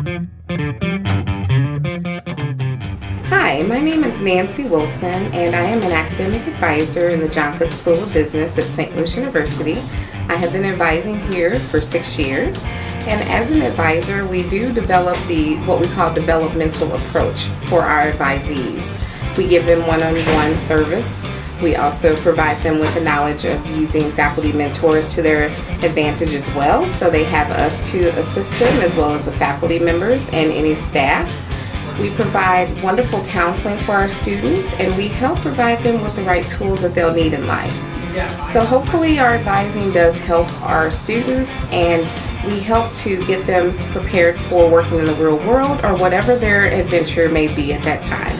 Hi, my name is Nancy Wilson, and I am an academic advisor in the John Cook School of Business at St. Louis University. I have been advising here for six years, and as an advisor, we do develop the what we call developmental approach for our advisees. We give them one-on-one service. We also provide them with the knowledge of using faculty mentors to their advantage as well, so they have us to assist them as well as the faculty members and any staff. We provide wonderful counseling for our students and we help provide them with the right tools that they'll need in life. So hopefully our advising does help our students and we help to get them prepared for working in the real world or whatever their adventure may be at that time.